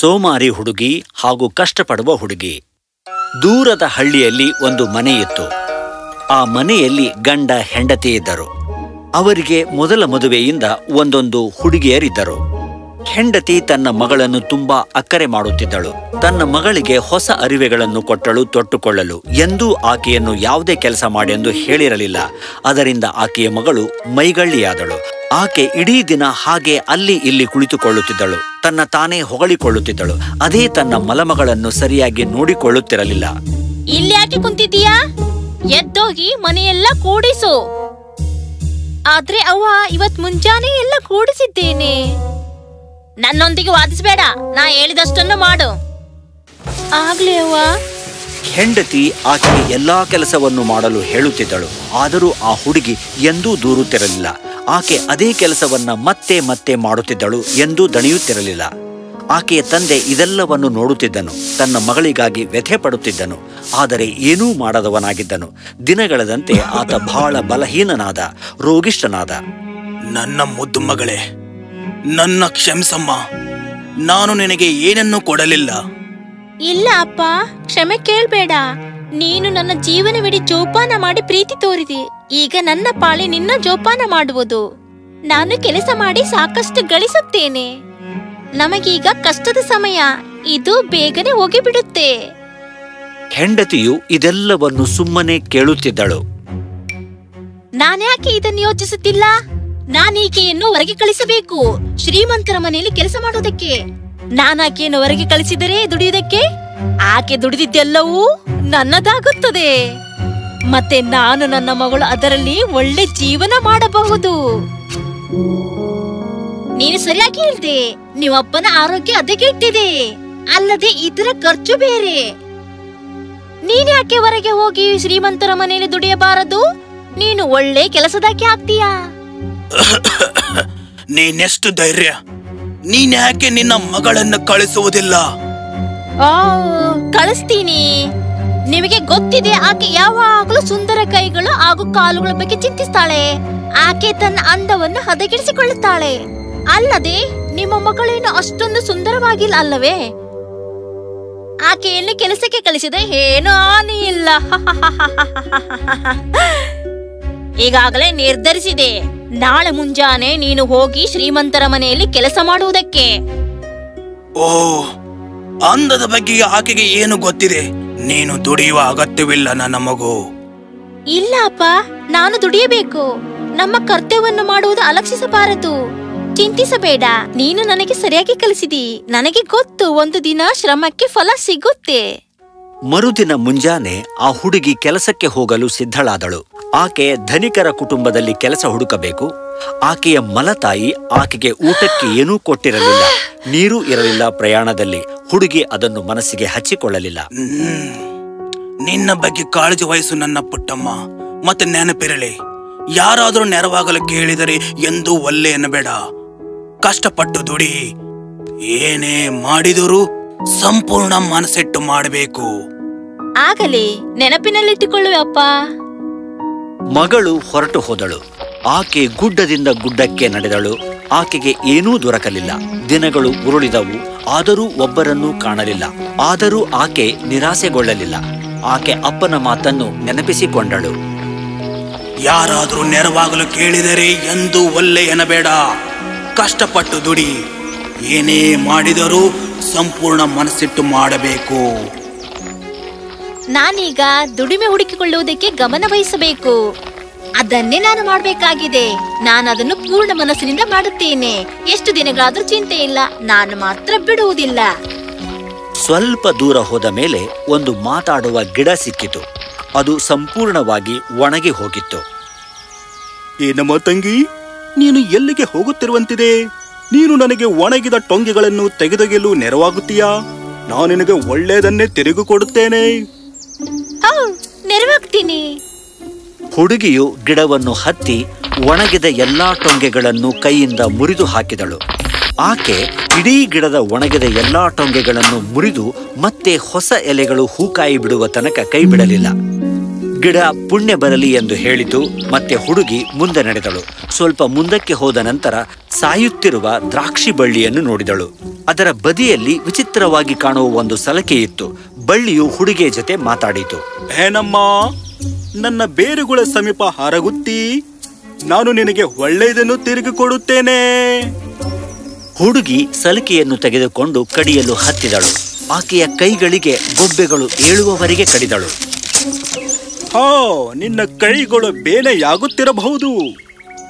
ಸೋಮಾರಿ ಹುಡುಗಿ ಹಾಗೂ ಕಷ್ಟಪಡುವ ಹುಡುಗಿ. ದೂರದ ಹಳ್ಳಿಯಲ್ಲಿ ಒಂದು ಮನೆಯಿತ್ತು. ಆ ಮನೆಯಲ್ಲಿ ಗಂಡ ಹೆಂಡತಿ ಇದ್ದರು. ಅವರಿಗೆ ಮೊದಲ ಮದುವೆಯಿಂದ ಒಂದೊಂದು ಹುಡುಗಿಯರಿದ್ದರು. ಹೆಂಡತಿ ತನ್ನ ಮಗಳನ್ನು ತುಂಬಾ ಅಕ್ಕರೆ ಮಾಡುತ್ತಿದ್ದಳು. ತನ್ನ ಮಗಳಿಗೆ ಹೊಸ ಅರಿವೆಗಳನ್ನು ಕೊಟ್ಟಳು, ತೊಟ್ಟುಕೊಳ್ಳಲು. ಎಂದೂ ಆಕೆಯನ್ನು ಯಾವುದೇ ಕೆಲಸ ಮಾಡೆಂದು ಹೇಳಿರಲಿಲ್ಲ. ಅದರಿಂದ ಆಕೆಯ ಮಗಳು ಮೈಗಳ್ಳಿಯಾದಳು. ಆಕೆ ಇಡೀ ದಿನ ಹಾಗೆ ಅಲ್ಲಿ ಇಲ್ಲಿ ಕುಳಿತುಕೊಳ್ಳುತ್ತಿದ್ದಳು. ತನ್ನ ತಾನೇ ಹೊಗಳಿಕೊಳ್ಳುತ್ತಿದ್ದಳು. ಅದೇ ತನ್ನ ಮಲಮಗಳನ್ನು ಸರಿಯಾಗಿ ನೋಡಿಕೊಳ್ಳುತ್ತಿರಲಿಲ್ಲ. ಇಲ್ಲಿ ಯಾಕೆ ಕುಂತಿದ್ದೀಯಾ? ಎದ್ದೋಗಿ ಮನೆಯೆಲ್ಲ ಕೂಡಿಸು. ಆದ್ರೆ ಅವ್ವ ಇವತ್ ಮುಂಜಾನೆ ಎಲ್ಲ ಕೂಡಿಸಿದ್ದೇನೆ. ನನ್ನೊಂದಿಗೆ ವಾದಿಸಬೇಡ. ನಾ ಹೇಳಿದಷ್ಟನ್ನು ಮಾಡು. ಆಗ್ಲಿ ಅವ್ವ. ಹೆಂಡತಿ ಆಕೆಗೆ ಎಲ್ಲಾ ಕೆಲಸವನ್ನು ಮಾಡಲು ಹೇಳುತ್ತಿದ್ದಳು. ಆದರೂ ಆ ಹುಡುಗಿ ಎಂದೂ ದೂರುತ್ತಿರಲಿಲ್ಲ. ಆಕೆ ಅದೇ ಕೆಲಸವನ್ನ ಮತ್ತೆ ಮತ್ತೆ ಮಾಡುತ್ತಿದ್ದಳು ಎಂದೂ ದಣಿಯುತ್ತಿರಲಿಲ್ಲ. ಆಕೆಯ ತಂದೆ ಇದೆಲ್ಲವನ್ನು ನೋಡುತ್ತಿದ್ದನು ತನ್ನ ಮಗಳಿಗಾಗಿ ವ್ಯಥೆ ಪಡುತ್ತಿದ್ದನು ಆದರೆ ಏನೂ ಮಾಡದವನಾಗಿದ್ದನು. ದಿನಗಳದಂತೆ ಆತ ಬಹಳ ಬಲಹೀನನಾದ ರೋಗಿಷ್ಠನಾದ. ನನ್ನ ಮುದ್ದು ಮಗಳೇ ನನ್ನ ಕ್ಷಮಿಸಮ್ಮ ನಾನು ನಿನಗೆ ಏನನ್ನೂ ಕೊಡಲಿಲ್ಲ. ಇಲ್ಲ ಅಪ್ಪ ಕ್ಷಮೆ ಕೇಳ್ಬೇಡ. ನೀನು ನನ್ನ ಜೀವನವಿಡೀ ಜೋಪಾನ ಮಾಡಿ ಪ್ರೀತಿ ತೋರಿದೆ. ಈಗ ನನ್ನ ಪಾಳಿ ನಿನ್ನ ಜೋಪಾನ ಮಾಡುವುದು. ನಾನು ಕೆಲಸ ಮಾಡಿ ಸಾಕಷ್ಟು ಗಳಿಸುತ್ತೇನೆ. ನಮಗೀಗ ಕಷ್ಟದ ಸಮಯ. ಇದು ಬೇಗನೆ ಹೋಗಿಬಿಡುತ್ತೆ. ಹೆಂಡತಿಯು ಇದೆಲ್ಲವನ್ನು ಸುಮ್ಮನೆ ಕೇಳುತ್ತಿದ್ದಳು. ನಾನ್ಯಾಕೆ ಇದನ್ನು ಯೋಚಿಸುತ್ತಿಲ್ಲ? ನಾನೀಕೆಯನ್ನು ಹೊರಗೆ ಕಳಿಸಬೇಕು? ಶ್ರೀಮಂತರ ಮನೆಯಲ್ಲಿ ಕೆಲಸ ಮಾಡುವುದಕ್ಕೆ. ನಾನಾಕೆಯನ್ನು ಹೊರಗೆ ಕಳಿಸಿದರೆ ದುಡಿಯುವುದಕ್ಕೆ? ಆಕೆ ದುಡಿದಿದ್ದೆಲ್ಲವೂ? ನನ್ನದಾಗುತ್ತದೆ. ಮತ್ತೆ ನಾನು ನನ್ನ ಮಗಳು ಅದರಲ್ಲಿ ಒಳ್ಳೆ ಜೀವನ ಮಾಡಬಹುದು. ನೀನು ಸರಿಯಾಗಿ ಹೇಳ್ದೆ ನಿಮ್ಮಪ್ಪನ ಆರೋಗ್ಯ ಅದಕ್ಕಿಟ್ಟಿದೆ ಅಲ್ಲದೆ ಇದರ ಖರ್ಚು ಬೇರೆ. ನೀನ್ ಯಾಕೆ ಹೊರಗೆ ಹೋಗಿ ಶ್ರೀಮಂತರ ಮನೆಯಲ್ಲಿ ದುಡಿಯಬಾರದು? ನೀನು ಒಳ್ಳೆ ಕೆಲಸದಾಕೆ ಆಗ್ತೀಯಾ? ನೀನೆಷ್ಟು ಧೈರ್ಯ. ನೀನ್ ಯಾಕೆ ನಿನ್ನ ಮಗಳನ್ನು ಕಳಿಸುವುದಿಲ್ಲ? ಕಳಿಸ್ತೀನಿ. ನಿಮಗೆ ಗೊತ್ತಿದೆ ಆಕೆ ಯಾವಾಗಲೂ ಸುಂದರ ಕೈಗಳು ಹಾಗೂ ಕಾಲುಗಳ ಬಗ್ಗೆ ಚಿಂತಿಸ್ತಾಳೆ. ಆಕೆ ತನ್ನ ಅಂದವನ್ನು ಹದಗೆಡಿಸಿಕೊಳ್ಳುತ್ತಾಳೆ. ಅಲ್ಲದೆ, ನಿಮ್ಮ ಮಗಳೇನು ಅಷ್ಟೊಂದು ಸುಂದರವಾಗಿಲ್ಲ ಅಲ್ಲವೇ? ಆಕೆಯನ್ನು ಕೆಲಸಕ್ಕೆ ಕಳಿಸಿದೆ ಏನೂ ಹಾನಿ ಇಲ್ಲ. ಈಗಾಗಲೇ ನಿರ್ಧರಿಸಿದೆ. ನಾಳೆ ಮುಂಜಾನೆ ನೀನು ಹೋಗಿ ಶ್ರೀಮಂತರ ಮನೆಯಲ್ಲಿ ಕೆಲಸ ಮಾಡುವುದಕ್ಕೆ. ಓ ಅಂದದ ಬಗ್ಗೆ ಆಕೆಗೆ ಏನು ಗೊತ್ತಿದೆ? ನೀನು ದುಡಿಯುವ ಅಗತ್ಯವಿಲ್ಲ ನನ್ನ ಮಗು. ಇಲ್ಲ ಅಪ್ಪ, ನಾನು ದುಡಿಯಬೇಕು. ನಮ್ಮ ಕರ್ತವ್ಯವನ್ನು ಮಾಡುವುದು ಅಲಕ್ಷಿಸಬಾರದು. ಚಿಂತಿಸಬೇಡ, ನೀನು ನನಗೆ ಸರಿಯಾಗಿ ಕಲಿಸಿದಿ. ನನಗೆ ಗೊತ್ತು, ಒಂದು ದಿನ ಶ್ರಮಕ್ಕೆ ಫಲ ಸಿಗುತ್ತೆ. ಮರುದಿನ ಮುಂಜಾನೆ ಆ ಹುಡುಗಿ ಕೆಲಸಕ್ಕೆ ಹೋಗಲು ಸಿದ್ಧಳಾದಳು. ಆಕೆ ಧನಿಕರ ಕುಟುಂಬದಲ್ಲಿ ಕೆಲಸ ಹುಡುಕಬೇಕು. ಆಕೆಯ ಮಲತಾಯಿ ಆಕೆಗೆ ಊಟಕ್ಕೆ ಏನೂ ಕೊಟ್ಟಿರಲಿಲ್ಲ. ನೀರು ಇರಲಿಲ್ಲ ಪ್ರಯಾಣದಲ್ಲಿ. ಹುಡುಗಿ ಅದನ್ನು ಮನಸ್ಸಿಗೆ ಹಚ್ಚಿಕೊಳ್ಳಲಿಲ್ಲ. ನಿನ್ನ ಬಗ್ಗೆ ಕಾಳಜಿ ವಹಿಸು ನನ್ನ ಪುಟ್ಟಮ್ಮ. ಮತ್ತೆ ನೆನಪಿರಲಿ, ಯಾರಾದರೂ ನೆರವಾಗಲು ಕೇಳಿದರೆ ಎಂದೂ ಒಲ್ಲೆ ಎನ್ನಬೇಡ. ಕಷ್ಟಪಟ್ಟು ದುಡಿ. ಏನೇ ಮಾಡಿದರೂ ಸಂಪೂರ್ಣ ಮನಸ್ಸಿಟ್ಟು ಮಾಡಬೇಕು. ಆಗಲಿ ನೆನಪಿನಲ್ಲಿಟ್ಟುಕೊಳ್ಳುವೆ ಅಪ್ಪ. ಮಗಳು ಹೊರಟು ಹೋದಳು. ಆಕೆ ಗುಡ್ಡದಿಂದ ಗುಡ್ಡಕ್ಕೆ ನಡೆದಳು. ಆಕೆಗೆ ಏನೂ ದೊರಕಲಿಲ್ಲ. ದಿನಗಳು ಉರುಳಿದವು. ಆದರೂ ಒಬ್ಬರನ್ನೂ ಕಾಣಲಿಲ್ಲ. ಆದರೂ ಆಕೆ ನಿರಾಸೆಗೊಳ್ಳಲಿಲ್ಲ. ಆಕೆ ಅಪ್ಪನ ಮಾತನ್ನು ನೆನಪಿಸಿಕೊಂಡಳು. ಯಾರಾದರೂ ನೆರವಾಗಲು ಕೇಳಿದರೆ ಎಂದೂ ಒಲ್ಲೆ ಎನ್ನಬೇಡ. ಕಷ್ಟಪಟ್ಟು ದುಡಿ. ಏನೇ ಮಾಡಿದರೂ ಸಂಪೂರ್ಣ ಮನಸ್ಸಿಟ್ಟು ಮಾಡಬೇಕು. ನಾನೀಗ ದುಡಿಮೆ ಹುಡುಕಿಕೊಳ್ಳುವುದಕ್ಕೆ ಗಮನ ವಹಿಸಬೇಕು. ಅದನ್ನೇ ನಾನು ಮಾಡಬೇಕಾಗಿದೆ. ನಾನು ಅದನ್ನು ಪೂರ್ಣ ಮನಸ್ಸಿನಿಂದ ಮಾಡುತ್ತೇನೆ. ಎಷ್ಟು ದಿನಗಳಾದರೂ ಚಿಂತೆ ಇಲ್ಲ. ನಾನು ಮಾತ್ರ ಬಿಡುವುದಿಲ್ಲ. ಸ್ವಲ್ಪ ದೂರ ಹೋದ ಮೇಲೆ ಒಂದು ಮಾತಾಡುವ ಗಿಡ ಸಿಕ್ಕಿತು. ಅದು ಸಂಪೂರ್ಣವಾಗಿ ಒಣಗಿ ಹೋಗಿತ್ತು. ಏನಮ್ಮ ತಂಗಿ? ನೀನು ಎಲ್ಲಿಗೆ ಹೋಗುತ್ತಿರುವಂತಿದೆ? ನೀನು ನನಗೆ ಒಣಗಿದ ಟೊಂಗೆಗಳನ್ನು ತೆಗೆದೊಗೆಯಲು ನೆರವಾಗುತ್ತೀಯಾ? ನಾನು ನಿನಗೆ ಒಳ್ಳೆಯದನ್ನೇ ತಿರುಗು ಕೊಡುತ್ತೇನೆ ಹೌ ನೆರವಾಗ್ತೀನಿ. ಹುಡುಗಿಯು ಗಿಡವನ್ನು ಹತ್ತಿ ಒಣಗಿದ ಎಲ್ಲಾ ಟೊಂಗೆಗಳನ್ನು ಕೈಯಿಂದ ಮುರಿದು ಹಾಕಿದಳು. ಆಕೆ ಇಡೀ ಗಿಡದ ಒಣಗಿದ ಎಲ್ಲಾ ಟೊಂಗೆಗಳನ್ನು ಮುರಿದು ಮತ್ತೆ ಹೊಸ ಎಲೆಗಳು ಹೂಕಾಯಿ ಬಿಡುವ ತನಕ ಕೈ ಬಿಡಲಿಲ್ಲ ಗಿಡ ಪುಣ್ಯ ಬರಲಿ ಎಂದು ಹೇಳಿತು ಮತ್ತೆ ಹುಡುಗಿ ಮುಂದೆ ನಡೆದಳು. ಸ್ವಲ್ಪ ಮುಂದಕ್ಕೆ ಹೋದ ನಂತರ ಸಾಯುತ್ತಿರುವ ದ್ರಾಕ್ಷಿ ಬಳ್ಳಿಯನ್ನು ನೋಡಿದಳು. ಅದರ ಬದಿಯಲ್ಲಿ ವಿಚಿತ್ರವಾಗಿ ಕಾಣುವ ಒಂದು ಸಲಕೆ ಇತ್ತು. ಬಳ್ಳಿಯು ಹುಡುಗಿಯ ಜೊತೆ ಮಾತಾಡಿತು. ಏನಮ್ಮ ನನ್ನ ಬೇರುಗಳ ಸಮೀಪ ಹರಗುತ್ತಿ ನಾನು ನಿನಗೆ ಒಳ್ಳೆಯದನ್ನು ತಿರುಗಿ ಕೊಡುತ್ತೇನೆ ಹುಡುಗಿ ಸಲಿಕೆಯನ್ನು ತೆಗೆದುಕೊಂಡು ಕಡಿಯಲು ಹತ್ತಿದಳು. ಆಕೆಯ ಕೈಗಳಿಗೆ ಗೊಬ್ಬೆಗಳು ಏಳುವವರೆಗೆ ಕಡಿದಳು. ಹೋ ನಿನ್ನ ಕೈಗಳು ಬೇನೆಯಾಗುತ್ತಿರಬಹುದು.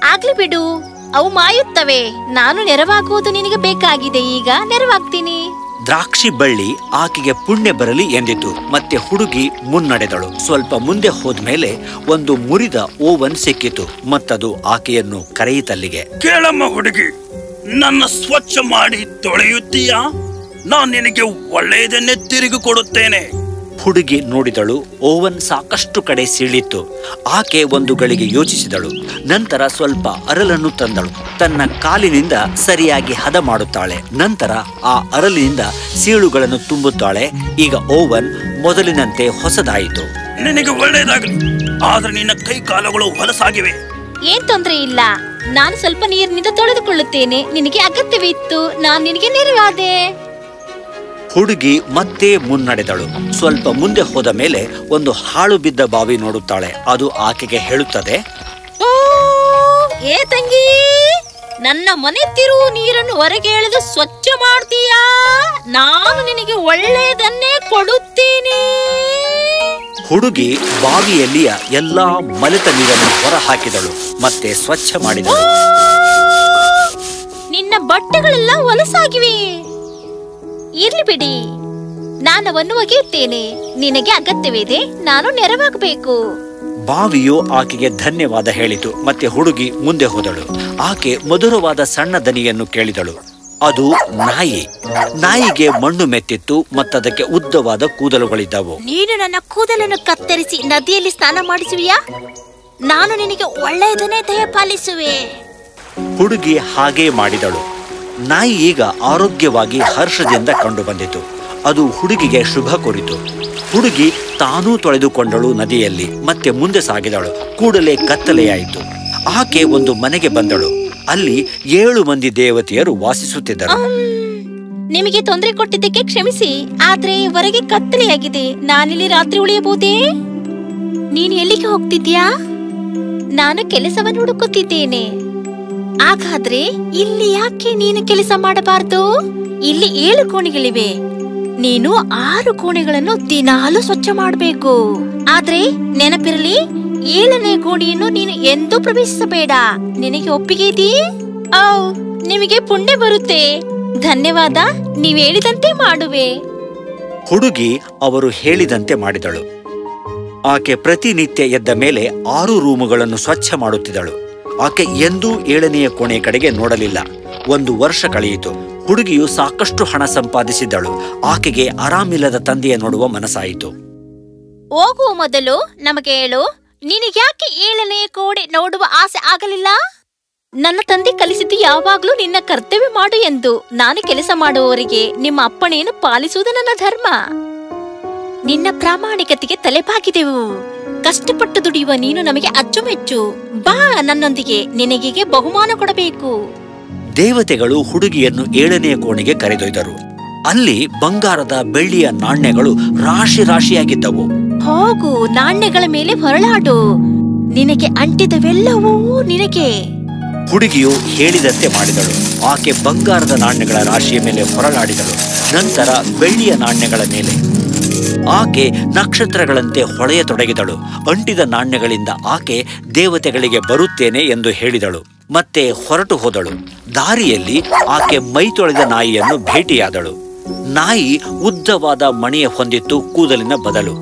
ಆಗ್ಲಿ ಬಿಡು ಅವು ಮಾಯುತ್ತವೆ. ನಾನು ನೆರವಾಗುವುದು ನಿನಗೆ ಬೇಕಾಗಿದೆ ಈಗ ನೆರವಾಗ್ತೀನಿ. ದ್ರಾಕ್ಷಿ ಬಳ್ಳಿ ಆಕೆಗೆ ಪುಣ್ಯ ಬರಲಿ ಎಂದಿತು ಮತ್ತೆ ಹುಡುಗಿ ಮುನ್ನಡೆದಳು. ಸ್ವಲ್ಪ ಮುಂದೆ ಹೋದ್ಮೇಲೆ ಒಂದು ಮುರಿದ ಓವನ್ ಸಿಕ್ಕಿತು ಮತ್ತದು ಆಕೆಯನ್ನು ಕರೆಯಿತಲ್ಲಿಗೆ. ಕೇಳಮ್ಮ ಹುಡುಗಿ ನನ್ನ ಸ್ವಚ್ಛ ಮಾಡಿ ತೊಳೆಯುತ್ತೀಯಾ? ನಾನು ನಿನಗೆ ಒಳ್ಳೆಯದನ್ನೇ ತಿರುಗಿ ಕೊಡುತ್ತೇನೆ. ಹುಡುಗಿ ನೋಡಿದಳು. ಓವನ್ ಸಾಕಷ್ಟು ಕಡೆ ಸೀಳಿತ್ತು. ಆಕೆ ಒಂದು ಗಳಿಗೆ ಯೋಚಿಸಿದಳು. ನಂತರ ಸ್ವಲ್ಪ ಅರಲನ್ನು ತಂದಳು. ತನ್ನ ಕಾಲಿನಿಂದ ಸರಿಯಾಗಿ ಹದ ಮಾಡುತ್ತಾಳೆ. ನಂತರ ಆ ಅರಲಿನಿಂದ ಸೀಳುಗಳನ್ನು ತುಂಬುತ್ತಾಳೆ. ಈಗ ಓವನ್ ಮೊದಲಿನಂತೆ ಹೊಸದಾಯಿತು. ನಿನಗೆ ಒಳ್ಳೆಯದಾಗಲಿ. ಆದ್ರೆ ನಿನ್ನ ಕೈ ಕಾಲುಗಳು ಹೊಲಸಾಗಿವೆ. ಏನ್ ತೊಂದರೆ ಇಲ್ಲ. ನಾನು ಸ್ವಲ್ಪ ನೀರಿನಿಂದ ತೊಳೆದುಕೊಳ್ಳುತ್ತೇನೆ. ನಿನಗೆ ಅಗತ್ಯವಿತ್ತು. ನಾನು ನಿನಗೆ ನೆರವಾದೆ. ಹುಡುಗಿ ಮತ್ತೆ ಮುನ್ನಡೆದಳು. ಸ್ವಲ್ಪ ಮುಂದೆ ಹೋದ ಮೇಲೆ ಒಂದು ಹಾಳು ಬಿದ್ದ ಬಾವಿ ನೋಡುತ್ತಾಳೆ. ಅದು ಆಕೆಗೆ ಹೇಳುತ್ತದೆ ಏ ತಂಗಿ ನನ್ನ ಮನೆ ತಿರುವು ನೀರನ್ನು ಹೊರಗೆ ಎಳೆದು ಸ್ವಚ್ಛ ಮಾಡ್ತೀಯಾ? ನಾನು ನಿನಗೆ ಒಳ್ಳೆಯದನ್ನೇ ಕೊಡುತ್ತೀನಿ. ಹುಡುಗಿ ಬಾವಿಯಲ್ಲಿಯ ಎಲ್ಲಾ ಮಲಿತ ನೀರನ್ನು ಹೊರ ಹಾಕಿದಳು ಮತ್ತೆ ಸ್ವಚ್ಛ ಮಾಡಿದಳು. ನಿನ್ನ ಬಟ್ಟೆಗಳೆಲ್ಲ ಹೊಲಸಾಗಿವೆ. ಇರ್ಲಿ ಬಿಡಿ. ನಾನವನ್ನು ಒಗೆಯುತ್ತೇನೆ. ನಿನಗೆ ಅಗತ್ಯವಿದೆ ನಾನು ನೆರವಾಗಬೇಕು. ಬಾವಿಯು ಆಕೆಗೆ ಧನ್ಯವಾದ ಹೇಳಿತು ಮತ್ತೆ ಹುಡುಗಿ ಮುಂದೆ ಹೋದಳು. ಆಕೆ ಮಧುರವಾದ ಸಣ್ಣ ದನಿಯನ್ನು ಕೇಳಿದಳು. ಅದು ನಾಯಿ. ನಾಯಿಗೆ ಮಣ್ಣು ಮೆತ್ತಿತ್ತು ಮತ್ತದಕ್ಕೆ ಉದ್ದವಾದ ಕೂದಲುಗಳಿದ್ದವು. ನೀನು ನನ್ನ ಕೂದಲನ್ನು ಕತ್ತರಿಸಿ ನದಿಯಲ್ಲಿ ಸ್ನಾನ ಮಾಡಿಸುವಿಯಾ? ನಾನು ನಿನಗೆ ಒಳ್ಳೆಯದನ್ನೇ ದಯಪಾಲಿಸುವೆ. ಹುಡುಗಿ ಹಾಗೇ ಮಾಡಿದಳು. ನಾಯಿ ಈಗ ಆರೋಗ್ಯವಾಗಿ ಹರ್ಷದಿಂದ ಕಂಡು ಬಂದಿತು ಅದು ಹುಡುಗಿಗೆ ಶುಭ ಕೋರಿತು. ಹುಡುಗಿ ತಾನೂ ತೊಳೆದುಕೊಂಡಳು ನದಿಯಲ್ಲಿ, ಮತ್ತೆ ಮುಂದೆ ಸಾಗಿದಳು. ಕೂಡಲೇ ಕತ್ತಲೆಯಾಯಿತು. ಆಕೆ ಒಂದು ಮನೆಗೆ ಬಂದಳು. ಅಲ್ಲಿ ಏಳು ಮಂದಿ ದೇವತೆಯರು ವಾಸಿಸುತ್ತಿದ್ದರು. ನಿಮಗೆ ತೊಂದರೆ ಕೊಟ್ಟಿದ್ದಕ್ಕೆ ಕ್ಷಮಿಸಿ, ಆದ್ರೆ ಹೊರಗೆ ಕತ್ತಲೆಯಾಗಿದೆ. ನಾನಿಲ್ಲಿ ರಾತ್ರಿ ಉಳಿಯಬಹುದೇ? ನೀನು ಎಲ್ಲಿಗೆ ಹೋಗ್ತಿದ್ಯಾ ನಾನು ಕೆಲಸವನ್ನು ಹುಡುಕುತ್ತಿದ್ದೇನೆ. ಹಾಗಾದ್ರೆ ಇಲ್ಲಿ ಯಾಕೆ ನೀನು ಕೆಲಸ ಮಾಡಬಾರದು? ಇಲ್ಲಿ ಏಳು ಕೋಣೆಗಳಿವೆ. ನೀನು ಆರು ಕೋಣೆಗಳನ್ನು ದಿನಾಲು ಸ್ವಚ್ಛ ಮಾಡಬೇಕು. ಆದ್ರೆ ನೆನಪಿರಲಿ ಏಳನೇ ಕೋಣೆಯನ್ನು ನೀನು ಎಂದೂ ಪ್ರವೇಶಿಸಬೇಡ. ನಿನಗೆ ಒಪ್ಪಿಗೆ ಇದೀ ಓ ನಿಮಗೆ ಪುಣ್ಯ ಬರುತ್ತೆ. ಧನ್ಯವಾದ ನೀವ್ ಹೇಳಿದಂತೆ ಮಾಡುವೆ. ಹುಡುಗಿ ಅವರು ಹೇಳಿದಂತೆ ಮಾಡಿದಳು. ಆಕೆ ಪ್ರತಿನಿತ್ಯ ಎದ್ದ ಮೇಲೆ ಆರು ರೂಮುಗಳನ್ನು ಸ್ವಚ್ಛ ಮಾಡುತ್ತಿದ್ದಳು. ಆಕೆ ಎಂದೂ ಏಳನೆಯ ಕೋಣೆ ಕಡೆಗೆ ನೋಡಲಿಲ್ಲ. ಒಂದು ವರ್ಷ ಕಳೆಯಿತು. ಹುಡುಗಿಯು ಸಾಕಷ್ಟು ಹಣ ಸಂಪಾದಿಸಿದ್ದಳು ಆಕೆಗೆ ಆರಾಮಿಲ್ಲದ ತಂದೆಯ ನೋಡುವ ಮನಸ್ಸಾಯಿತು. ಹೋಗುವ ಮೊದಲು, ನಮಗೆ ಹೇಳು. ನಿನಗ್ಯಾಕೆ ಏಳನೆಯ ಕೋಣೆ ನೋಡುವ ಆಸೆ ಆಗಲಿಲ್ಲ? ನನ್ನ ತಂದೆ ಕಲಿಸಿದ್ದು ಯಾವಾಗ್ಲೂ ನಿನ್ನ ಕರ್ತವ್ಯ ಮಾಡು ಎಂದು. ನಾನು ಕೆಲಸ ಮಾಡುವವರಿಗೆ ನಿಮ್ಮ ಅಪ್ಪಣೆಯನ್ನು ಪಾಲಿಸುವುದು ನನ್ನ ಧರ್ಮ. ನಿನ್ನ ಪ್ರಾಮಾಣಿಕತೆಗೆ ತಲೆಬಾಗಿದೆವು. ಕಷ್ಟಪಟ್ಟು ದುಡಿಯುವ ನೀನು ನಮಗೆ ಅಚ್ಚುಮೆಚ್ಚು. ಬಾ ನನ್ನೊಂದಿಗೆ ನಿನಗೆ ಬಹುಮಾನ ಕೊಡಬೇಕು. ದೇವತೆಗಳು ಹುಡುಗಿಯನ್ನು ಏಳನೆಯ ಕೋಣೆಗೆ ಕರೆದೊಯ್ದರು. ಅಲ್ಲಿ ಬಂಗಾರದ ಬೆಳ್ಳಿಯ ನಾಣ್ಯಗಳು ರಾಶಿ ರಾಶಿಯಾಗಿದ್ದವು. ಹೋಗು ನಾಣ್ಯಗಳ ಮೇಲೆ ಹೊರಳಾಡು. ನಿನಗೆ ಅಂಟಿದವೆಲ್ಲವೂ ನಿನಗೆ. ಹುಡುಗಿಯು ಹೇಳಿದಂತೆ ಮಾಡಿದಳು. ಆಕೆ ಬಂಗಾರದ ನಾಣ್ಯಗಳ ರಾಶಿಯ ಮೇಲೆ ಹೊರಳಾಡಿದಳು. ನಂತರ ಬೆಳ್ಳಿಯ ನಾಣ್ಯಗಳ ಮೇಲೆ. ಆಕೆ ನಕ್ಷತ್ರಗಳಂತೆ ಹೊಳೆಯ ತೊಡಗಿದಳು ಅಂಟಿದ ನಾಣ್ಯಗಳಿಂದ ಆಕೆ ದೇವತೆಗಳಿಗೆ ಬರುತ್ತೇನೆ ಎಂದು ಹೇಳಿದಳು. ಮತ್ತೆ ಹೊರಟು ಹೋದಳು. ದಾರಿಯಲ್ಲಿ ಆಕೆ ಮೈ ತೊಳೆದ ನಾಯಿಯನ್ನು ಭೇಟಿಯಾದಳು. ನಾಯಿ ಉದ್ದವಾದ ಮಣಿಯ ಹೊಂದಿತ್ತು ಕೂದಲಿನ ಬದಲು.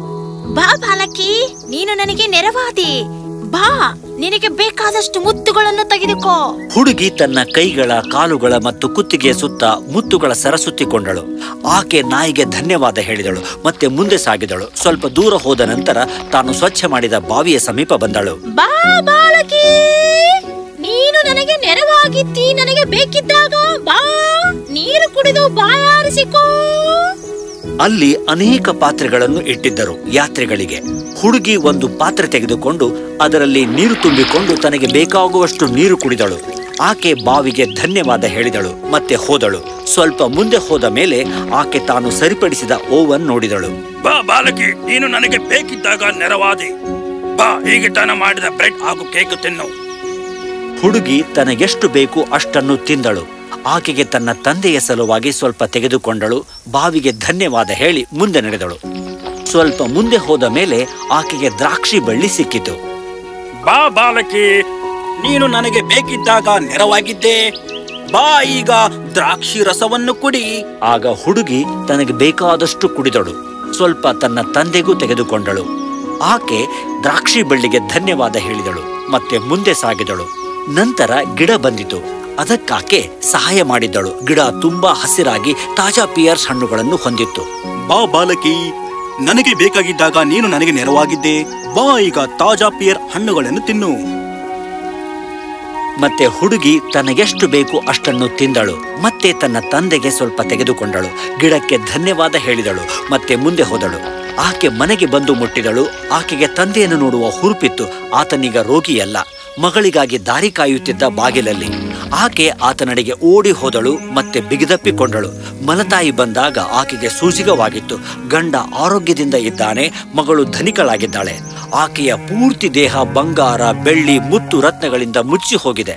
ಬಾ ಬಾಲಕಿ, ನೀನು ನನಗೆ ನೆರವಾದಿ. ಬಾ. ನಿನಗೆ ಬೇಕಾದಷ್ಟು ಮುತ್ತುಗಳನ್ನು ತೆಗೆದುಕೋ. ಹುಡುಗಿ ತನ್ನ ಕೈಗಳ ಕಾಲುಗಳ ಮತ್ತು ಕುತ್ತಿಗೆಯ ಸುತ್ತ ಮುತ್ತುಗಳ ಸರಸುತ್ತಿಕೊಂಡಳು. ಆಕೆ ನಾಯಿಗೆ ಧನ್ಯವಾದ ಹೇಳಿದಳು ಮತ್ತೆ ಮುಂದೆ ಸಾಗಿದಳು. ಸ್ವಲ್ಪ ದೂರ ಹೋದ ನಂತರ ತಾನು ಸ್ವಚ್ಛ ಮಾಡಿದ ಬಾವಿಯ ಸಮೀಪ ಬಂದಳು. ಬಾ ಬಾಲಕಿ! ನೀನು ನನಗೆ ನೆರವಾಗಿತ್ತಿ ನನಗೆ ಬೇಕಿದ್ದಾಗ ಬಾ. ನೀರು ಕುಡಿದು ಬಾಯಾರಿಸಿಕೋ. ಅಲ್ಲಿ ಅನೇಕ ಪಾತ್ರೆಗಳನ್ನು ಇಟ್ಟಿದ್ದರು ಯಾತ್ರೆಗಳಿಗೆ. ಹುಡುಗಿ ಒಂದು ಪಾತ್ರೆ ತೆಗೆದುಕೊಂಡು ಅದರಲ್ಲಿ ನೀರು ತುಂಬಿಕೊಂಡು ತನಗೆ ಬೇಕಾಗುವಷ್ಟು ನೀರು ಕುಡಿದಳು. ಆಕೆ ಬಾವಿಗೆ ಧನ್ಯವಾದ ಹೇಳಿದಳು ಮತ್ತೆ ಹೋದಳು. ಸ್ವಲ್ಪ ಮುಂದೆ ಹೋದ ಮೇಲೆ ಆಕೆ ತಾನು ಸರಿಪಡಿಸಿದ ಓವನ್ ನೋಡಿದಳು. ಬಾ ಬಾಲಕಿ ನೀನು ನನಗೆ ಬೇಕಿದ್ದಾಗ ನೆರವಾದಿ. ಬಾ ಹೀಗೆ ತಾನ ಮಾಡಿದ ಬ್ರೆಡ್ ಹಾಗೂ ಕೇಕ್ ತಿನ್ನು. ಹುಡುಗಿ ತನಗೆಷ್ಟು ಬೇಕು ಅಷ್ಟನ್ನು ತಿಂದಳು. ಆಕೆಗೆ ತನ್ನ ತಂದೆಯ ಸಲುವಾಗಿ ಸ್ವಲ್ಪ ತೆಗೆದುಕೊಂಡಳು ಬಾವಿಗೆ ಧನ್ಯವಾದ ಹೇಳಿ ಮುಂದೆ ನಡೆದಳು. ಸ್ವಲ್ಪ ಮುಂದೆ ಹೋದ ಮೇಲೆ ಆಕೆಗೆ ದ್ರಾಕ್ಷಿ ಬಳ್ಳಿ ಸಿಕ್ಕಿತು. ಬಾ ಬಾಲಕಿ ನೀನು ನನಗೆ ಬೇಕಿದ್ದಾಗ ನೆರವಾಗಿದ್ದೆ. ಬಾ ಈಗ ದ್ರಾಕ್ಷಿ ರಸವನ್ನು ಕುಡಿ. ಆಗ ಹುಡುಗಿ ತನಗೆ ಬೇಕಾದಷ್ಟು ಕುಡಿದಳು. ಸ್ವಲ್ಪ ತನ್ನ ತಂದೆಗೂ ತೆಗೆದುಕೊಂಡಳು. ಆಕೆ ದ್ರಾಕ್ಷಿ ಬಳ್ಳಿಗೆ ಧನ್ಯವಾದ ಹೇಳಿದಳು ಮತ್ತೆ ಮುಂದೆ ಸಾಗಿದಳು. ನಂತರ ಗಿಡ ಬಂದಿತು. ಅದಕ್ಕಾಕೆ ಸಹಾಯ ಮಾಡಿದ್ದಳು. ಗಿಡ ತುಂಬಾ ಹಸಿರಾಗಿ ತಾಜಾ ಪಿಯರ್ಸ್ ಹಣ್ಣುಗಳನ್ನು ಹೊಂದಿತ್ತು. ಬಾ ಬಾಲಕಿ ನನಗೆ ಬೇಕಾಗಿದ್ದಾಗ ನೀನು ನನಗೆ ನೆರವಾಗಿದ್ದೆ. ಬಾ ಈಗ ತಾಜಾ ಪಿಯರ್ ಹಣ್ಣುಗಳನ್ನು ತಿನ್ನು. ಮತ್ತೆ ಹುಡುಗಿ ತನಗೆಷ್ಟು ಬೇಕು ಅಷ್ಟನ್ನು ತಿಂದಳು. ಮತ್ತೆ ತನ್ನ ತಂದೆಗೆ ಸ್ವಲ್ಪ ತೆಗೆದುಕೊಂಡಳು. ಗಿಡಕ್ಕೆ ಧನ್ಯವಾದ ಹೇಳಿದಳು. ಮತ್ತೆ ಮುಂದೆ ಹೋದಳು. ಆಕೆ ಮನೆಗೆ ಬಂದು ಮುಟ್ಟಿದಳು. ಆಕೆಗೆ ತಂದೆಯನ್ನು ನೋಡುವ ಹುರುಪಿತ್ತು. ಆತನೀಗ ರೋಗಿಯಲ್ಲ. ಮಗಳಿಗಾಗಿ ದಾರಿ ಕಾಯುತ್ತಿದ್ದ ಬಾಗಿಲಲ್ಲಿ. ಆಕೆ ಆತನಡೆಗೆ ಓಡಿ ಹೋದಳು ಮತ್ತೆ ಬಿಗಿದಪ್ಪಿಕೊಂಡಳು. ಮಲತಾಯಿ ಬಂದಾಗ ಆಕೆಗೆ ಸೂಜಿಗವಾಗಿತ್ತು. ಗಂಡ ಆರೋಗ್ಯದಿಂದ ಇದ್ದಾನೆ, ಮಗಳು ಧನಿಕಳಾಗಿದ್ದಾಳೆ. ಆಕೆಯ ಪೂರ್ತಿ ದೇಹ ಬಂಗಾರ, ಬೆಳ್ಳಿ, ಮುತ್ತು ರತ್ನಗಳಿಂದ ಮುಚ್ಚಿ ಹೋಗಿದೆ.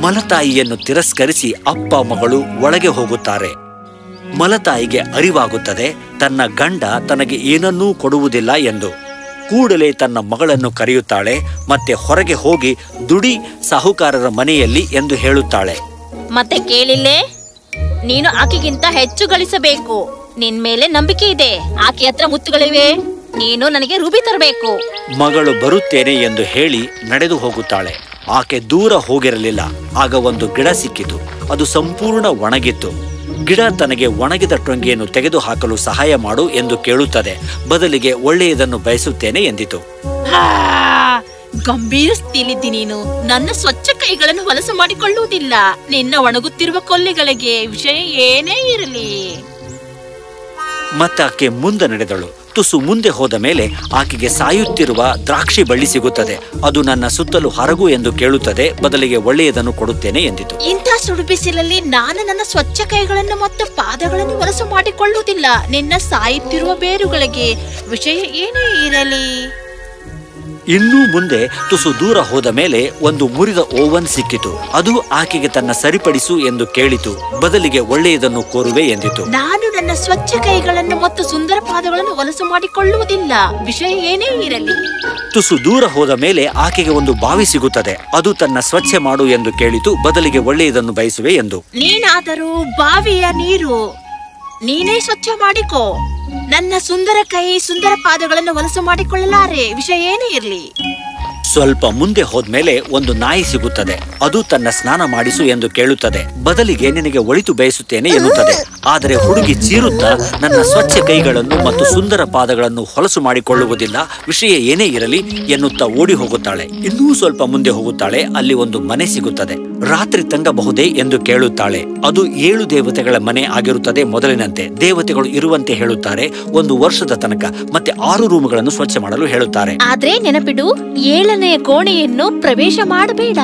ಮಲತಾಯಿಯನ್ನು ತಿರಸ್ಕರಿಸಿ ಅಪ್ಪ, ಮಗಳು ಒಳಗೆ ಹೋಗುತ್ತಾರೆ. ಮಲತಾಯಿಗೆ ಅರಿವಾಗುತ್ತದೆ, ತನ್ನ ಗಂಡ ತನಗೆ ಏನನ್ನೂ ಕೊಡುವುದಿಲ್ಲ ಎಂದು. ಕೂಡಲೇ ತನ್ನ ಮಗಳನ್ನು ಕರೆಯುತ್ತಾಳೆ ಮತ್ತೆ ಹೊರಗೆ ಹೋಗಿ ದುಡಿ ಸಾಹುಕಾರರ ಮನೆಯಲ್ಲಿ ಎಂದು ಹೇಳುತ್ತಾಳೆ. ಮತ್ತೆ ಕೇಳಿಲ್ಲೇ? ನೀನು ಆಕೆಗಿಂತ ಹೆಚ್ಚು ಗಳಿಸಬೇಕು. ನಿನ್ ಮೇಲೆ ನಂಬಿಕೆ ಇದೆ. ಆಕೆ ಹತ್ರ ಮುತ್ತುಗಳಿವೆ. ನೀನು ನನಗೆ ರೂಬಿ ತರಬೇಕು. ಮಗಳು ಬರುತ್ತೇನೆ ಎಂದು ಹೇಳಿ ನಡೆದು ಹೋಗುತ್ತಾಳೆ. ಆಕೆ ದೂರ ಹೋಗಿರಲಿಲ್ಲ. ಆಗ ಒಂದು ಗಿಡ ಸಿಕ್ಕಿತು. ಅದು ಸಂಪೂರ್ಣ ಒಣಗಿತ್ತು. ಗಿಡ ತನಗೆ ಒಣಗಿದ ಟೊಂಗಿಯನ್ನು ತೆಗೆದು ಹಾಕಲು ಸಹಾಯ ಮಾಡು ಎಂದು ಕೇಳುತ್ತದೆ. ಬದಲಿಗೆ ಒಳ್ಳೆಯದನ್ನು ಬಯಸುತ್ತೇನೆ ಎಂದಿತು. ಗಂಭೀರ ಸ್ಥಿತಿಲಿದ್ದಿ ನೀನು. ನನ್ನ ಸ್ವಚ್ಛ ಕೈಗಳನ್ನು ಹೊಲಸು ಮಾಡಿಕೊಳ್ಳುವುದಿಲ್ಲ. ನಿನ್ನ ಒಣಗುತ್ತಿರುವ ಕೊಲ್ಲಿಗಳಿಗೆ ವಿಷಯ ಏನೇ ಇರಲಿ. ಮತ್ತಾಕೆ ಮುಂದೆ ನಡೆದಳು. ತುಸು ಮುಂದೆ ಹೋದ ಮೇಲೆ ಆಕೆಗೆ ಸಾಯುತ್ತಿರುವ ದ್ರಾಕ್ಷಿ ಬಳ್ಳಿ ಸಿಗುತ್ತದೆ. ಅದು ನನ್ನ ಸುತ್ತಲೂ ಹರಗು ಎಂದು ಕೇಳುತ್ತದೆ. ಬದಲಿಗೆ ಒಳ್ಳೆಯದನ್ನು ಕೊಡುತ್ತೇನೆ ಎಂದಿತು. ಇಂಥ ಸುಡುಬಿಸಿಲಲ್ಲಿ ನಾನು ನನ್ನ ಸ್ವಚ್ಛ ಕೈಗಳನ್ನು ಮತ್ತು ಪಾದಗಳನ್ನು ವರಸು ಮಾಡಿಕೊಳ್ಳುವುದಿಲ್ಲ. ನಿನ್ನ ಸಾಯುತ್ತಿರುವ ಬೇರುಗಳಿಗೆ ವಿಷಯ ಏನೇ ಇರಲಿ? ಇನ್ನೂ ಮುಂದೆ ತುಸು ದೂರ ಹೋದ ಮೇಲೆ ಒಂದು ಮುರಿದ ಓವನ್ ಸಿಕ್ಕಿತು. ಅದು ಆಕೆಗೆ ತನ್ನ ಸರಿಪಡಿಸು ಎಂದು ಕೇಳಿತು. ಬದಲಿಗೆ ಒಳ್ಳೆಯದನ್ನು ಕೋರುವೆ ಎಂದಿತು. ನಾನು ನನ್ನ ಸ್ವಚ್ಛ ಕೈಗಳನ್ನು ಮತ್ತು ಸುಂದರ ಪಾದಗಳನ್ನು ಹೊಲಸು ಮಾಡಿಕೊಳ್ಳುವುದಿಲ್ಲ. ವಿಷಯ ಏನೇ ಇರಲಿ. ತುಸು ದೂರ ಹೋದ ಮೇಲೆ ಆಕೆಗೆ ಒಂದು ಬಾವಿ ಸಿಗುತ್ತದೆ. ಅದು ತನ್ನ ಸ್ವಚ್ಛ ಮಾಡು ಎಂದು ಕೇಳಿತು. ಬದಲಿಗೆ ಒಳ್ಳೆಯದನ್ನು ಬಯಸುವೆ ಎಂದು. ನೀನಾದರೂ ಬಾವಿಯ ನೀರು. ನೀನೇ ಸ್ವಚ್ಛ ಮಾಡಿಕೋ. ನನ್ನ ಸುಂದರ ಕೈ, ಸುಂದರ ಪಾದಗಳನ್ನು ಹೊಲಸು ಮಾಡಿಕೊಳ್ಳಲಾರೆ. ವಿಷಯ ಏನೇ ಇರಲಿ? ಸ್ವಲ್ಪ ಮುಂದೆ ಹೋದ್ಮೇಲೆ ಒಂದು ನಾಯಿ ಸಿಗುತ್ತದೆ. ಅದು ತನ್ನ ಸ್ನಾನ ಮಾಡಿಸು ಎಂದು ಕೇಳುತ್ತದೆ. ಬದಲಿಗೆ ನಿನಗೆ ಒಳಿತು ಬಯಸುತ್ತೇನೆ ಎನ್ನುತ್ತದೆ. ಆದರೆ ಹುಡುಗಿ ಚೀರುತ್ತಾ ನನ್ನ ಸ್ವಚ್ಛ ಕೈಗಳನ್ನು ಮತ್ತು ಸುಂದರ ಪಾದಗಳನ್ನು ಹೊಲಸು ಮಾಡಿಕೊಳ್ಳುವುದಿಲ್ಲ. ವಿಷಯ ಏನೇ ಇರಲಿ ಎನ್ನುತ್ತಾ ಓಡಿ ಹೋಗುತ್ತಾಳೆ. ಇನ್ನೂ ಸ್ವಲ್ಪ ಮುಂದೆ ಹೋಗುತ್ತಾಳೆ. ಅಲ್ಲಿ ಒಂದು ಮನೆ ಸಿಗುತ್ತದೆ. ರಾತ್ರಿ ತಂಗಬಹುದೇ ಎಂದು ಕೇಳುತ್ತಾಳೆ. ಅದು ಏಳು ದೇವತೆಗಳ ಮನೆ ಆಗಿರುತ್ತದೆ ಮೊದಲಿನಂತೆ. ದೇವತೆಗಳು ಇರುವಂತೆ ಹೇಳುತ್ತಾರೆ. ಒಂದು ವರ್ಷದ ತನಕ ಮತ್ತೆ ಆರು ರೂಮುಗಳನ್ನು ಸ್ವಚ್ಛ ಮಾಡಲು ಹೇಳುತ್ತಾರೆ. ಆದ್ರೆ ನೆನಪಿಡು ಏಳನೆಯ ಕೋಣೆಯನ್ನು ಪ್ರವೇಶ ಮಾಡಬೇಡ.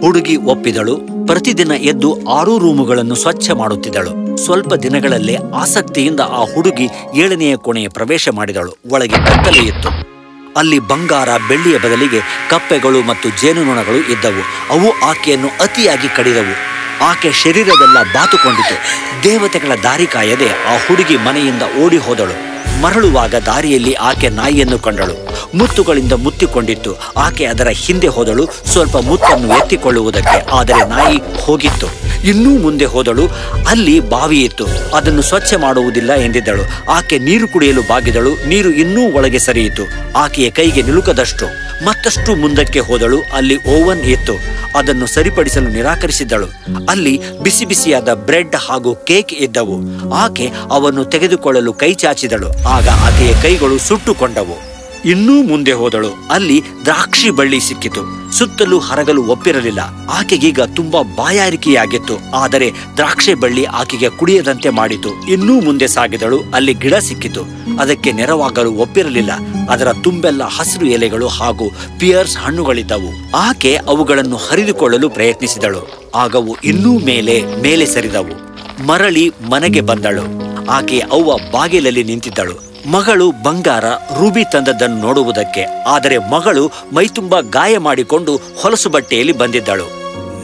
ಹುಡುಗಿ ಒಪ್ಪಿದಳು. ಪ್ರತಿದಿನ ಎದ್ದು ಆರು ರೂಮುಗಳನ್ನು ಸ್ವಚ್ಛ ಮಾಡುತ್ತಿದ್ದಳು. ಸ್ವಲ್ಪ ದಿನಗಳಲ್ಲೇ ಆಸಕ್ತಿಯಿಂದ ಆ ಹುಡುಗಿ ಏಳನೆಯ ಕೋಣೆಯ ಪ್ರವೇಶ ಮಾಡಿದಳು. ಒಳಗೆ ಕತ್ತಲೆ ಇತ್ತು. ಅಲ್ಲಿ ಬಂಗಾರ ಬೆಳ್ಳಿಯ ಬದಲಿಗೆ ಕಪ್ಪೆಗಳು ಮತ್ತು ಜೇನುನೊಣಗಳು ಇದ್ದವು. ಅವು ಆಕೆಯನ್ನು ಅತಿಯಾಗಿ ಕಡಿದವು. ಆಕೆ ಶರೀರದೆಲ್ಲ ಬಾತುಕೊಂಡಿತು. ದೇವತೆಗಳ ದಾರಿ ಕಾಯದೆ ಆ ಹುಡುಗಿ ಮನೆಯಿಂದ ಓಡಿ ಹೋದಳು. ಮರಳುವಾಗ ದಾರಿಯಲ್ಲಿ ಆಕೆ ನಾಯಿಯನ್ನು ಕಂಡಳು. ಮುತ್ತುಗಳಿಂದ ಮುತ್ತಿಕೊಂಡಿತ್ತು. ಆಕೆ ಅದರ ಹಿಂದೆ ಹೋದಳು. ಸ್ವಲ್ಪ ಮುತ್ತನ್ನು ಎತ್ತಿಕೊಳ್ಳುವುದಕ್ಕೆ. ಆದರೆ ನಾಯಿ ಹೋಗಿತ್ತು. ಇನ್ನೂ ಮುಂದೆ ಹೋದಳು. ಅಲ್ಲಿ ಬಾವಿ ಇತ್ತು. ಅದನ್ನು ಸ್ವಚ್ಛ ಮಾಡುವುದಿಲ್ಲ ಎಂದಿದ್ದಳು. ಆಕೆ ನೀರು ಕುಡಿಯಲು ಬಾಗಿದಳು. ನೀರು ಇನ್ನೂ ಒಳಗೆ ಸರಿಯಿತು. ಆಕೆಯ ಕೈಗೆ ನಿಲುಕದಷ್ಟು. ಮತ್ತಷ್ಟು ಮುಂದಕ್ಕೆ ಹೋದಳು. ಅಲ್ಲಿ ಓವನ್ ಇತ್ತು. ಅದನ್ನು ಸರಿಪಡಿಸಲು ನಿರಾಕರಿಸಿದ್ದಳು. ಅಲ್ಲಿ ಬಿಸಿ ಬಿಸಿಯಾದ ಬ್ರೆಡ್ ಹಾಗೂ ಕೇಕ್ ಇದ್ದವು. ಆಕೆ ಅವನ್ನು ತೆಗೆದುಕೊಳ್ಳಲು ಕೈ ಚಾಚಿದಳು. ಆಗ ಆಕೆಯ ಕೈಗಳು ಸುಟ್ಟುಕೊಂಡವು. ಇನ್ನೂ ಮುಂದೆ ಹೋದಳು. ಅಲ್ಲಿ ದ್ರಾಕ್ಷಿ ಬಳ್ಳಿ ಸಿಕ್ಕಿತು. ಸುತ್ತಲೂ ಹರಗಲು ಒಪ್ಪಿರಲಿಲ್ಲ. ಆಕೆಗೀಗ ತುಂಬಾ ಬಾಯಾರಿಕೆಯಾಗಿತ್ತು. ಆದರೆ ದ್ರಾಕ್ಷಿ ಬಳ್ಳಿ ಆಕೆಗೆ ಕುಡಿಯದಂತೆ ಮಾಡಿತು. ಇನ್ನೂ ಮುಂದೆ ಸಾಗಿದಳು. ಅಲ್ಲಿ ಗಿಡ ಸಿಕ್ಕಿತು. ಅದಕ್ಕೆ ನೆರವಾಗಲು ಒಪ್ಪಿರಲಿಲ್ಲ. ಅದರ ತುಂಬೆಲ್ಲ ಹಸಿರು ಎಲೆಗಳು ಹಾಗೂ ಪಿಯರ್ಸ್ ಹಣ್ಣುಗಳಿದ್ದವು. ಆಕೆ ಅವುಗಳನ್ನು ಹರಿದುಕೊಳ್ಳಲು ಪ್ರಯತ್ನಿಸಿದಳು. ಆಗವು ಇನ್ನೂ ಮೇಲೆ ಮೇಲೆ ಸರಿದವು. ಮರಳಿ ಮನೆಗೆ ಬಂದಳು. ಆಕೆ ಅವ್ವ ಬಾಗಿಲಲ್ಲಿ ನಿಂತಿದ್ದಳು. ಮಗಳು ಬಂಗಾರ ರೂಬಿ ತಂದದ್ದನ್ನು ನೋಡುವುದಕ್ಕೆ ಆದರೆ ಮಗಳು ಮೈತುಂಬ ಗಾಯ ಮಾಡಿಕೊಂಡು ಹೊಲಸು ಬಟ್ಟೆಯಲ್ಲಿ ಬಂದಿದ್ದಳು.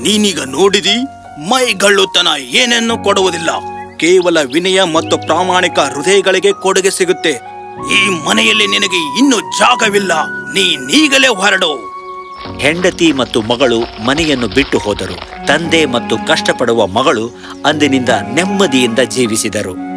ನೀನೀಗ ನೋಡಿದಿ ಮೈಗಳ್ಳುತನ ಏನನ್ನು ಕೊಡುವುದಿಲ್ಲ. ಕೇವಲ ವಿನಯ ಮತ್ತು ಪ್ರಾಮಾಣಿಕ ಹೃದಯಗಳಿಗೆ ಕೊಡುಗೆ ಸಿಗುತ್ತೆ. ಈ ಮನೆಯಲ್ಲಿ ನಿನಗೆ ಇನ್ನು ಜಾಗವಿಲ್ಲ. ನೀನೀಗಲೇ ಹೊರಡು. ಹೆಂಡತಿ ಮತ್ತು ಮಗಳು ಮನೆಯನ್ನು ಬಿಟ್ಟು ಹೋದರು. ತಂದೆ ಮತ್ತು ಕಷ್ಟಪಡುವ ಮಗಳು ಅಂದಿನಿಂದ ನೆಮ್ಮದಿಯಿಂದ ಜೀವಿಸಿದರು.